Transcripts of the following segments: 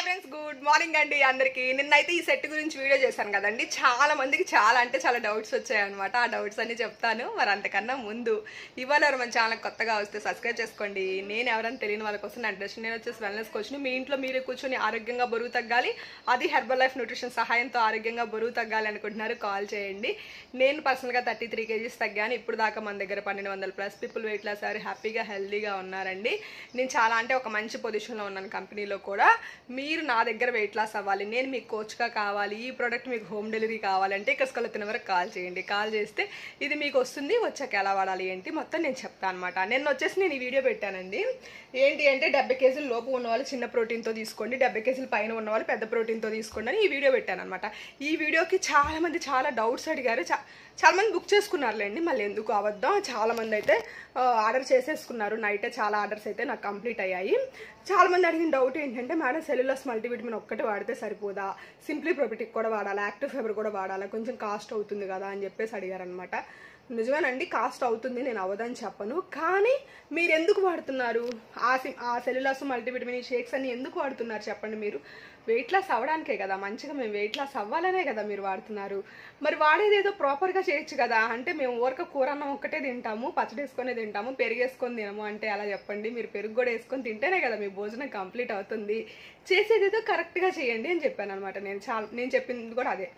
Hi friends good morning అండి అందరికి. నిన్నైతే ఈ సెట్ గురించి వీడియో చేశాను కదండి. చాలా మందికి చాలా అంటే చాలా డౌట్స్ వచ్చాయన్నమాట. ఆ డౌట్స్ అన్ని చెప్తాను. మరి అంతకన్నా ముందు ఇవాళ ఎవరు మన ఛానల్ కొత్తగా వస్తే సబ్స్క్రైబ్ చేసుకోండి. నేను ఎవరైనా తెలియని వాళ్ళ కోసం నా డ్రెస్ నేను వచ్చేసి వెల్నెస్ కోచ్ని మీ ఇంట్లో మీరు కూర్చొని ఆరోగ్యంగా బరువు తగ్గాలి. అది హెర్బల్ లైఫ్ న్యూట్రిషన్ సహాయంతో ఆరోగ్యంగా బరువు తగ్గాలి అనుకుంటున్నారు. కాల్ చేయండి. నేను పర్సనల్గా థర్టీ త్రీ కేజీస్ తగ్గాను. ఇప్పుడు దాకా మన దగ్గర పన్నెండు వందల ప్లస్ పీపుల్ వెయిట్ లాస్ అయ్యారు. హ్యాపీగా హెల్దీగా ఉన్నారండి. నేను చాలా అంటే ఒక మంచి పొజిషన్లో ఉన్నాను కంపెనీలో కూడా. మీ మీరు నా దగ్గర వెయిట్ లాస్ అవ్వాలి నేను మీకు కోచ్గా కావాలి ఈ ప్రోడక్ట్ మీకు హోమ్ డెలివరీ కావాలంటే ఇక్కడ స్కల్ తిన వరకు కాల్ చేయండి. కాల్ చేస్తే ఇది మీకు వస్తుంది వచ్చాక ఎలా వాడాలి ఏంటి మొత్తం నేను చెప్తాను అనమాట నిన్న వచ్చేసి నేను ఈ వీడియో పెట్టానండి. ఏంటి అంటే డెబ్బై కేజీల లోపు ఉన్నవాళ్ళు చిన్న ప్రోటీన్తో తీసుకోండి డెబ్బై కేజీల పైన ఉన్న వాళ్ళు పెద్ద ప్రోటీన్తో తీసుకోండి అని ఈ వీడియో పెట్టాను అనమాట ఈ వీడియోకి చాలామంది చాలా డౌట్స్ అడిగారు. చా చాలా మంది బుక్ చేసుకున్నారులేండి మళ్ళీ ఎందుకు అవద్దాం? చాలామంది అయితే ఆర్డర్ చేసేసుకున్నారు. నైటే చాలా ఆర్డర్స్ అయితే నాకు కంప్లీట్ అయ్యాయి. చాలా మంది అడిగిన డౌట్ ఏంటంటే మేడం సెల్యులస్ మల్టీవిటమిన్ ఒక్కటి వాడితే సరిపోదా? సింప్లీ ప్రొబిటిక్ కూడా వాడాలా? యాక్టివ్ ఫైబర్ కూడా వాడాలా? కొంచెం కాస్ట్ అవుతుంది కదా? అని చెప్పేసి అడిగారనమాట నిజమేనండి కాస్ట్ అవుతుంది నేను అవ్వదని చెప్పను. కానీ మీరు ఎందుకు వాడుతున్నారు? ఆ సి ఆ సెల్యులాస్ మల్టీవిటమిన్ షేక్స్ అన్ని ఎందుకు వాడుతున్నారు? చెప్పండి మీరు. వెయిట్ లాస్ అవ్వడానికే కదా మంచిగా మేము వెయిట్ లాస్ అవ్వాలనే కదా మీరు వాడుతున్నారు. మరి వాడేది ఏదో ప్రాపర్గా చేయొచ్చు కదా అంటే మేము ఊరక కూర అన్నం ఒక్కటే తింటాము పచ్చడి వేసుకొని తింటాము పెరుగు వేసుకొని తినము అంటే అలా చెప్పండి. మీరు పెరుగు కూడా వేసుకొని తింటేనే కదా మీ భోజనం కంప్లీట్ అవుతుంది. చేసేది ఏదో కరెక్ట్గా చేయండి అని చెప్పాను అనమాట నేను చాలా నేను చెప్పింది కూడా అదే.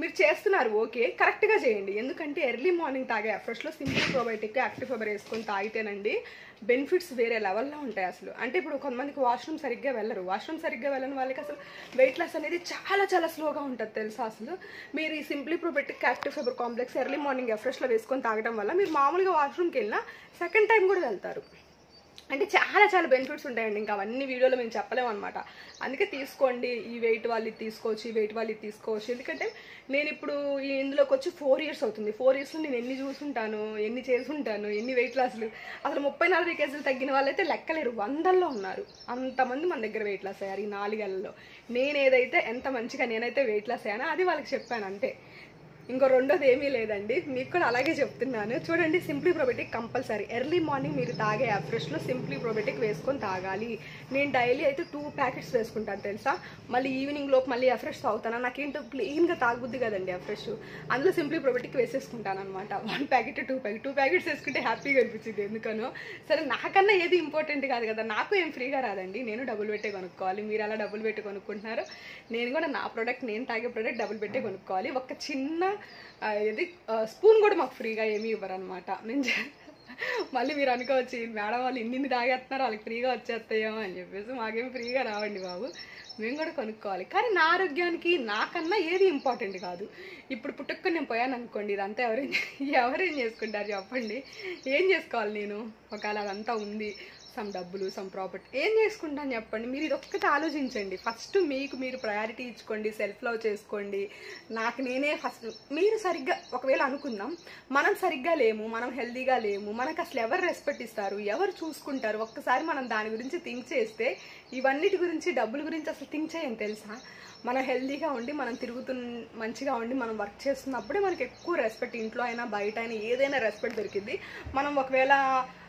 మీరు చేస్తున్నారు ఓకే. కరెక్ట్గా చేయండి. ఎందుకంటే ఎర్లీ మార్నింగ్ తాగే ఫ్రెష్లో సింపుల్ ప్రోబయోటిక్ యాక్టివ్ ఫైబర్ వేసుకొని తాగితేనండి బెనిఫిట్స్ వేరే లెవెల్లో ఉంటాయి అసలు. అంటే ఇప్పుడు కొంతమందికి వాష్రూమ్ సరిగ్గా వెళ్ళరు. వాష్రూమ్ సరిగ్గా వెళ్ళని వాళ్ళకి అసలు వెయిట్ లాస్ అనేది చాలా చాలా స్లోగా ఉంటుంది తెలుసా అసలు. మీరు ఈ simply probiotic active fibre complex early morning ఫ్రెష్లో వేసుకొని తాగడం వల్ల మీరు మామూలుగా వాష్రూమ్కి వెళ్ళినా సెకండ్ టైం కూడా వెళ్తారు. అంటే చాలా చాలా బెనిఫిట్స్ ఉంటాయండి. ఇంకా అవన్నీ వీడియోలో మేము చెప్పలేము అనమాట అందుకే తీసుకోండి. ఈ వెయిట్ వాళ్ళు ఇది తీసుకోవచ్చు ఈ వెయిట్ వాళ్ళు ఇది తీసుకోవచ్చు. ఎందుకంటే నేను ఇప్పుడు ఈ ఇందులోకి వచ్చి ఫోర్ ఇయర్స్ అవుతుంది. ఫోర్ ఇయర్స్లో నేను ఎన్ని చూసుంటాను ఎన్ని చేసుంటాను ఎన్ని వెయిట్ లాస్లు అసలు ముప్పై నలభై కేజీలు తగ్గిన వాళ్ళైతే లెక్కలేరు. వందల్లో ఉన్నారు. అంతమంది మన దగ్గర వెయిట్ లాస్ అయ్యారు ఈ నాలుగేళ్ళలో. నేను ఏదైతే ఎంత మంచిగా నేనైతే వెయిట్ లాస్ అయ్యానో అది వాళ్ళకి చెప్పాను అంతే. ఇంకో రెండోది ఏమీ లేదండి. మీకు కూడా అలాగే చెప్తున్నాను. చూడండి simply probiotic compulsory. Early morning మీరు తాగే అఫ్రెష్లో సింప్లీ ప్రోబెటిక్ వేసుకొని తాగాలి. నేను డైలీ అయితే టూ ప్యాకెట్స్ వేసుకుంటాను తెలుసా? మళ్ళీ ఈవినింగ్ లోపు మళ్ళీ అఫ్రెష్ తాగుతాను? నాకేంటో క్లీన్గా తాగుద్ది కదండి అఫ్రెష్ అందులో సింప్లీ ప్రోబెటిక్ వేసేసుకుంటాను అనమాట one packet two packet two packets వేసుకుంటే హ్యాపీగా అనిపించింది ఎందుకనో. సరే నాకన్నా ఏది ఇంపార్టెంట్ కాదు కదా. నాకు ఏం ఫ్రీగా రాదండి. నేను డబ్బులు పెట్టే కొనుక్కోవాలి. మీరు అలా డబ్బులు పెట్టి కొనుక్కుంటున్నారు. నేను కూడా నా ప్రోడక్ట్ నేను తాగే ప్రోడక్ట్ డబ్బులు పెట్టే కొనుక్కోవాలి. ఒక చిన్న ఇది స్పూన్ కూడా మాకు ఫ్రీగా ఏమీ ఇవ్వరు అనమాట నేను మళ్ళీ మీరు అనుకోవచ్చు మేడం వాళ్ళు ఇన్నింది ఇన్ని తాగేస్తున్నారు వాళ్ళకి ఫ్రీగా వచ్చేస్తాయేమో అని చెప్పేసి మాకేం ఫ్రీగా రావండి బాబు. మేము కూడా కొనుక్కోవాలి. కానీ నా ఆరోగ్యానికి నాకన్నా ఏది ఇంపార్టెంట్ కాదు. ఇప్పుడు పుట్టుకొని నేను పోయాను అనుకోండి ఇదంతా ఎవరేం ఎవరేం చేసుకుంటారు చెప్పండి. ఏం చేసుకోవాలి నేను? ఒకవేళ అదంతా ఉంది సమ్ డబ్బులు సమ్ ప్రాపర్టీ ఏం చేసుకుంటాను చెప్పండి? మీరు ఇది ఒక్కటి ఆలోచించండి. ఫస్ట్ మీకు మీరు ప్రయారిటీ ఇచ్చుకోండి సెల్ఫ్ లవ్ చేసుకోండి. నాకు నేనే ఫస్ట్ మీరు సరిగ్గా ఒకవేళ అనుకుందాం మనం సరిగ్గా లేము మనం హెల్దీగా లేము మనకు అసలు ఎవరు రెస్పెక్ట్ ఇస్తారు ఎవరు చూసుకుంటారు ఒక్కసారి మనం దాని గురించి థింక్ చేస్తే ఇవన్నిటి గురించి డబ్బుల గురించి అసలు థింక్ చేయం తెలుసా? మనం హెల్దీగా ఉండి మనం తిరుగుతు మంచిగా ఉండి మనం వర్క్ చేస్తున్నప్పుడే మనకి ఎక్కువ రెస్పెక్ట్ ఇంట్లో అయినా బయట అయినా ఏదైనా రెస్పెక్ట్ దొరికింది మనం ఒకవేళ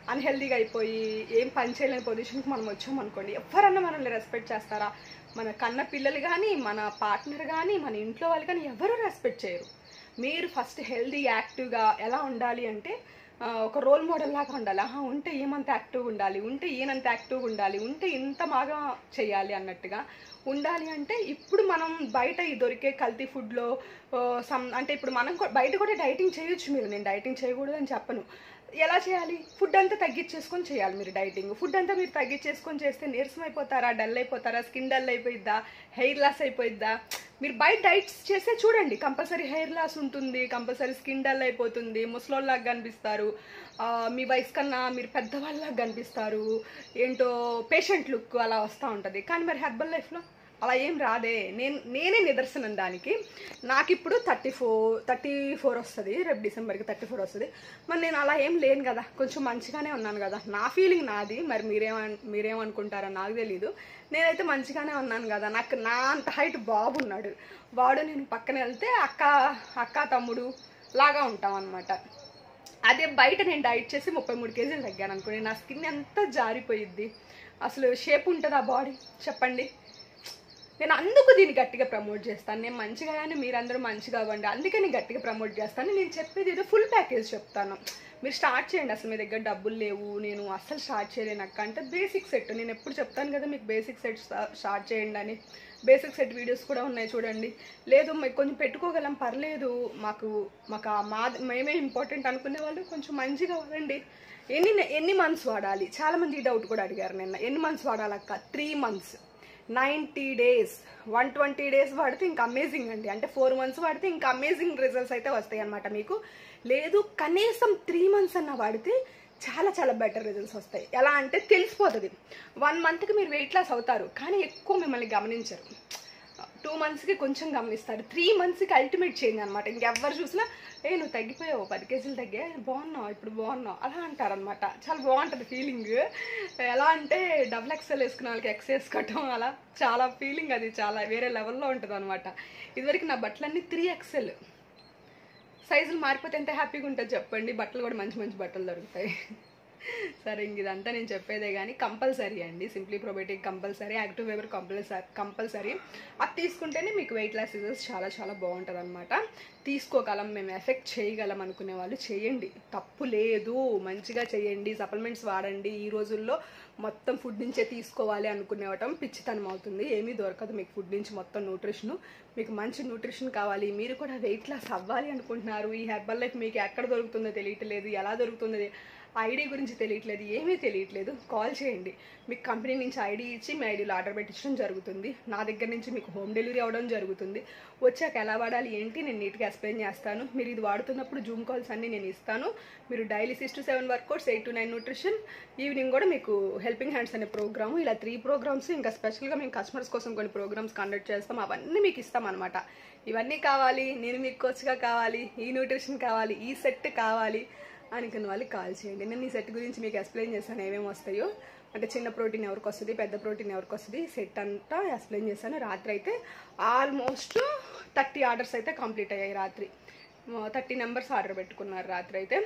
అన్హెల్దీగా అయిపోయి ఏం పని చేయలేని పొజిషన్కి మనం వచ్చాం అనుకోండి ఎవరన్నా మనల్ని రెస్పెక్ట్ చేస్తారా? మన కన్న పిల్లలు కానీ మన పార్ట్నర్ కానీ మన ఇంట్లో వాళ్ళు కానీ ఎవరు రెస్పెక్ట్ చేయరు. మీరు ఫస్ట్ హెల్దీ యాక్టివ్గా ఎలా ఉండాలి అంటే ఒక రోల్ మోడల్ లాగా ఉండాలి. ఆహా ఉంటే ఏమంత యాక్టివ్గా ఉండాలి? ఉంటే ఈయనంత యాక్టివ్గా ఉండాలి? ఉంటే ఇంత బాగా చేయాలి అన్నట్టుగా ఉండాలి అంటే ఇప్పుడు మనం బయట దొరికే కల్తీ ఫుడ్లో సమ్ అంటే ఇప్పుడు మనం కూడా- బయట కూడా డైటింగ్ చేయొచ్చు మీరు. నేను డైటింగ్ చేయకూడదు అని చెప్పను. ఎలా చేయాలి? ఫుడ్ అంతా తగ్గించేసుకొని చేయాలి మీరు డైటింగ్. ఫుడ్ అంతా మీరు తగ్గించేసుకొని చేస్తే నీరసం అయిపోతారా? డల్ అయిపోతారా? స్కిన్ డల్ అయిపోయిద్దా? హెయిర్ లాస్ అయిపోయిద్దా? మీరు బయట డైట్స్ చేస్తే చూడండి. కంపల్సరీ హెయిర్ లాస్ ఉంటుంది కంపల్సరీ స్కిన్ డల్ అయిపోతుంది ముసలోళ్ళలాగా కనిపిస్తారు. మీ వయసు కన్నా మీరు పెద్దవాళ్ళలాగా కనిపిస్తారు. ఏంటో పేషెంట్ లుక్ అలా వస్తూ ఉంటుంది. కానీ మరి హెర్బల్ లైఫ్లో అలా ఏం రాదే. నేను నేనే నిదర్శనం దానికి. నాకు ఇప్పుడు థర్టీ ఫోర్ థర్టీ ఫోర్ వస్తుంది. రేపు డిసెంబర్కి థర్టీ ఫోర్ వస్తుంది. మరి నేను అలా ఏం లేను కదా. కొంచెం మంచిగానే ఉన్నాను కదా. నా ఫీలింగ్ నాది. మరి మీరేమన్ మీరేమనుకుంటారో నాకు తెలీదు. నేనైతే మంచిగానే ఉన్నాను కదా. నాకు నా అంత హైట్ బాబు ఉన్నాడు. వాడు నేను పక్కన వెళ్తే అక్క అక్క తమ్ముడు లాగా ఉంటాం అనమాట అదే బయట నేను డైట్ చేసి ముప్పై మూడు కేజీలు తగ్గాను అనుకోండి. నా స్కిన్ ఎంత జారిపోయిద్ది? అసలు షేప్ ఉంటుంది ఆ బాడీ? చెప్పండి. నేను అందుకు దీన్ని గట్టిగా ప్రమోట్ చేస్తాను. నేను మంచిగా కానీ మీరందరూ మంచిగా అవ్వండి. అందుకే నేను గట్టిగా ప్రమోట్ చేస్తాను. నేను చెప్పేది ఏదో ఫుల్ ప్యాకేజ్ చెప్తాను. మీరు స్టార్ట్ చేయండి అసలు మీ దగ్గర డబ్బులు లేవు. నేను అస్సలు స్టార్ట్ చేయలేను అక్క. అంటే బేసిక్ సెట్ నేను ఎప్పుడు చెప్తాను కదా మీకు బేసిక్ సెట్ స్టార్ట్ చేయండి అని. బేసిక్ సెట్ వీడియోస్ కూడా ఉన్నాయి చూడండి. లేదు మీకు కొంచెం పెట్టుకోగలం పర్లేదు. మాకు మాకు ఆ మా మేమే ఇంపార్టెంట్ అనుకునే వాళ్ళు కొంచెం మంచిగా వాడండి ఎన్ని ఎన్ని మంత్స్ వాడాలి? చాలామంది ఈ డౌట్ కూడా అడిగారు నిన్న. ఎన్ని months వాడాలక్క? Three months ninety days one twenty days వాడితే ఇంకా అమేజింగ్ అండి. అంటే ఫోర్ మంత్స్ వాడితే ఇంకా అమేజింగ్ రిజల్ట్స్ అయితే వస్తాయి అనమాట మీకు. లేదు కనీసం త్రీ మంత్స్ అన్న వాడితే చాలా చాలా బెటర్ రిజల్ట్స్ వస్తాయి. ఎలా అంటే తెలిసిపోతుంది. వన్ మంత్కి మీరు వెయిట్ లాస్ అవుతారు కానీ ఎక్కువ మిమ్మల్ని గమనించరు. టూ మంత్స్కి కొంచెం గమనిస్తారు త్రీ మంత్స్కి అల్టిమేట్ చేంజ్ అనమాట ఇంకెవ్వరు చూసినా ఏ నువ్వు తగ్గిపోయావు పది కేజీలు తగ్గా బాగున్నావు? ఇప్పుడు బాగున్నావు? అలా అంటారనమాట చాలా బాగుంటుంది ఫీలింగ్ ఎలా అంటే డబుల్ ఎక్సెల్ వేసుకున్న వాళ్ళకి ఎక్స్ వేసుకోవటం అలా చాలా ఫీలింగ్ అది చాలా వేరే లెవెల్లో ఉంటుంది అనమాట ఇదివరకు నా బట్టలన్నీ త్రీ ఎక్సెల్ సైజులు మారిపోతే ఎంత హ్యాపీగా ఉంటుంది చెప్పండి? బట్టలు కూడా మంచి మంచి బట్టలు దొరుకుతాయి. సరే ఇంక ఇదంతా నేను చెప్పేదే కానీ కంపల్సరీ అండి. Simply probiotic compulsory active fibre compulsory compulsory. అది తీసుకుంటేనే మీకు వెయిట్ లాస్ రిజల్ట్స్ చాలా చాలా బాగుంటుంది అనమాట తీసుకోగలం మేము ఎఫెక్ట్ చేయగలం అనుకునే వాళ్ళు చేయండి. తప్పు లేదు. మంచిగా చేయండి. సప్లిమెంట్స్ వాడండి. ఈ రోజుల్లో మొత్తం ఫుడ్ నుంచే తీసుకోవాలి అనుకునేవటం పిచ్చితనం అవుతుంది. ఏమీ దొరకదు మీకు ఫుడ్ నుంచి మొత్తం న్యూట్రిషన్. మీకు మంచి న్యూట్రిషన్ కావాలి. మీరు కూడా వెయిట్ లాస్ అవ్వాలి అనుకుంటున్నారు. ఈ హెర్బల్ లైఫ్ మీకు ఎక్కడ దొరుకుతుందో తెలియట్లేదు. ఎలా దొరుకుతుందో ఐడి గురించి తెలియట్లేదు ఏమీ తెలియట్లేదు. కాల్ చేయండి. మీకు కంపెనీ నుంచి ఐడి ఇచ్చి మీ ఐడీలో ఆర్డర్ పెట్టించడం జరుగుతుంది. నా దగ్గర నుంచి మీకు హోమ్ డెలివరీ అవ్వడం జరుగుతుంది. వచ్చాక ఎలా వాడాలి ఏంటి నేను నీట్గా ఎక్స్ప్లెయిన్ చేస్తాను. మీరు ఇది వాడుతున్నప్పుడు జూమ్ కాల్స్ అన్ని నేను ఇస్తాను. మీరు daily six to seven workouts eight to nine nutrition evening కూడా మీకు హెల్పింగ్ హ్యాండ్స్ అనే ప్రోగ్రామ్ ఇలా త్రీ ప్రోగ్రామ్స్ ఇంకా స్పెషల్గా మేము కస్టమర్స్ కోసం కొన్ని ప్రోగ్రామ్స్ కండక్ట్ చేస్తాం. అవన్నీ మీకు ఇస్తాం అనమాట ఇవన్నీ కావాలి నేను మీకు కోచ్గా కావాలి ఈ న్యూట్రిషన్ కావాలి ఈ సెట్ కావాలి అనుకున్న వాళ్ళకి కాల్ చేయండి. నేను ఈ సెట్ గురించి మీకు ఎక్స్ప్లెయిన్ చేశాను ఏమేమి వస్తాయో. అంటే చిన్న ప్రోటీన్ ఎవరికి వస్తుంది పెద్ద ప్రోటీన్ ఎవరికి వస్తుంది సెట్ అంతా ఎక్స్ప్లెయిన్ చేశాను రాత్రి అయితే ఆల్మోస్ట్ థర్టీ ఆర్డర్స్ అయితే కంప్లీట్ అయ్యాయి రాత్రి. థర్టీ నెంబర్స్ ఆర్డర్ పెట్టుకున్నారు రాత్రి అయితే.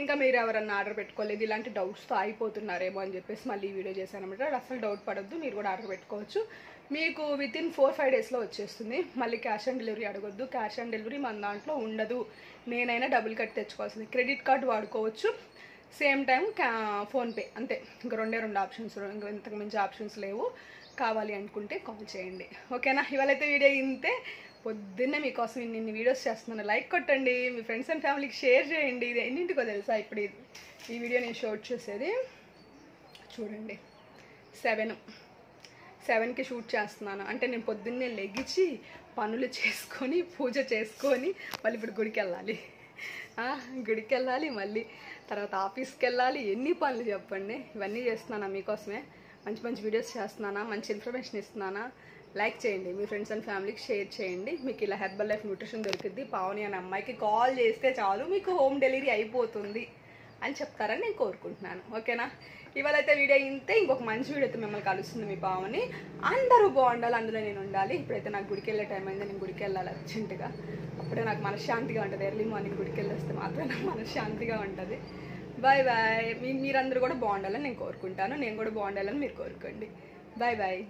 ఇంకా మీరు ఎవరన్నా ఆర్డర్ పెట్టుకోలేదు ఇలాంటి డౌట్స్తో అయిపోతున్నారేమో అని చెప్పేసి మళ్ళీ వీడియో చేశాను అనమాట. అసలు డౌట్ పడద్దు మీరు కూడా ఆర్డర్ పెట్టుకోవచ్చు. మీకు విత్ ఇన్ ఫోర్ ఫైవ్ డేస్లో వచ్చేస్తుంది. మళ్ళీ క్యాష్ ఆన్ డెలివరీ అడగొద్దు. క్యాష్ ఆన్ డెలివరీ మన దాంట్లో ఉండదు. నేనైనా డబుల్ కట్ తెచ్చుకోవాల్సింది. క్రెడిట్ కార్డు వాడుకోవచ్చు. సేమ్ టైం క్యా ఫోన్పే అంతే. ఇంకా రెండే రెండు ఆప్షన్స్ ఇంకా ఇంతకు మించి ఆప్షన్స్ లేవు. కావాలి అనుకుంటే కాల్ చేయండి. ఓకేనా? ఇవాళైతే వీడియో ఇంతే. పొద్దున్నే మీకోసం ఇన్ని ఇన్ని వీడియోస్ చేస్తున్నాను. లైక్ కొట్టండి. మీ ఫ్రెండ్స్ అండ్ ఫ్యామిలీకి షేర్ చేయండి. ఇది ఎన్నింటికో తెలుసా ఇప్పుడు ఈ వీడియో నేను షూట్ చేసేది చూడండి. సెవెన్. సెవెన్కి షూట్ చేస్తున్నాను. అంటే నేను పొద్దున్నే లెగిచి పనులు చేసుకొని పూజ చేసుకొని మళ్ళీ ఇప్పుడు గుడికి వెళ్ళాలి గుడికి వెళ్ళాలి మళ్ళీ తర్వాత ఆఫీస్కి వెళ్ళాలి ఎన్ని పనులు చెప్పండి. ఇవన్నీ చేస్తున్నానా మీకోసమే. మంచి మంచి వీడియోస్ చేస్తున్నానా మంచి ఇన్ఫర్మేషన్ ఇస్తున్నానా? లైక్ చేయండి. మీ ఫ్రెండ్స్ అండ్ ఫ్యామిలీకి షేర్ చేయండి. మీకు ఇలా హెర్బల్ లైఫ్ న్యూట్రిషన్ దొరికిద్ది. పావని అనే అమ్మాయికి కాల్ చేస్తే చాలు మీకు హోమ్ డెలివరీ అయిపోతుంది అని చెప్తారని నేను కోరుకుంటున్నాను. ఓకేనా? ఇవాళ అయితే వీడియో ఇంతే ఇంకొక మంచి వీడియో అయితే మిమ్మల్ని కలుస్తుంది మీ పావని అందరూ బాగుండాలి అందులో నేను ఉండాలి. ఇప్పుడైతే నాకు గుడికి వెళ్ళే టైం అయింది నేను గుడికి వెళ్ళాలి అర్జెంటుగా అప్పుడే నాకు మనశ్శాంతిగా ఉంటుంది. ఎర్లీ మార్నింగ్ గుడికి వెళ్ళేస్తే మాత్రం నాకు మనశ్శాంతిగా ఉంటుంది. బాయ్ బాయ్ మీ మీరందరూ కూడా బాగుండాలని నేను కోరుకుంటాను. నేను కూడా బాగుండాలని మీరు కోరుకోండి. Bye bye